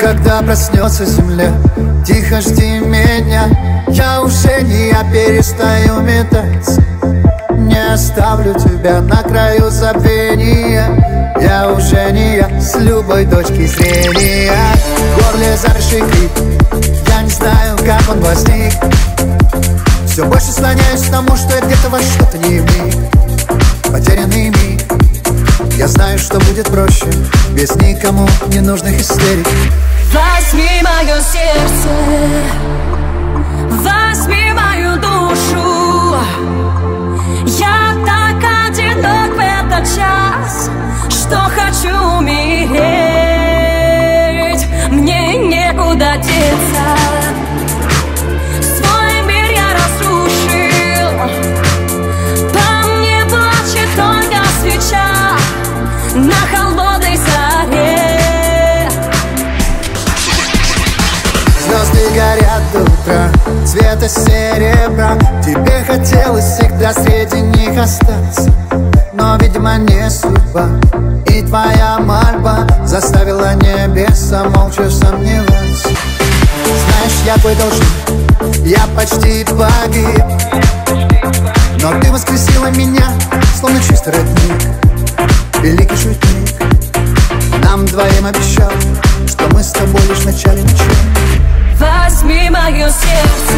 когда проснется земля. Тихо жди меня Я уже не я перестаю метаться Не оставлю тебя на краю забвения. Я уже не я с любой точки зрения. В горле замерший крик Я не знаю, как он возник. Все больше склоняюсь к тому, что я где-то во что-то не вник Потерянный миг Я знаю, что будет проще. Без никому не нужных истерик Возьми мое сердце. Возьми мою душу. Я так одинок в этот час Что хочу умереть. Мне некуда деться цвета серебра Тебе хотелось всегда среди них остаться. Но, видимо, не судьба. И твоя мольба заставила небеса молча сомневаться. Знаешь, я твой должник, я почти погиб. Но ты воскресила меня, словно чистый родник. Великий шутник. Нам двоим обещал, что мы с тобой лишь в начале ничего Возьми мое сердце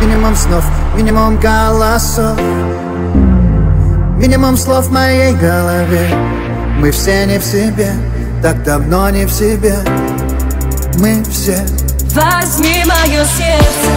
минимум снов, минимум голосов. Минимум слов в моей голове. Мы все не в себе, так давно не в себе. Мы все. Возьми мое сердце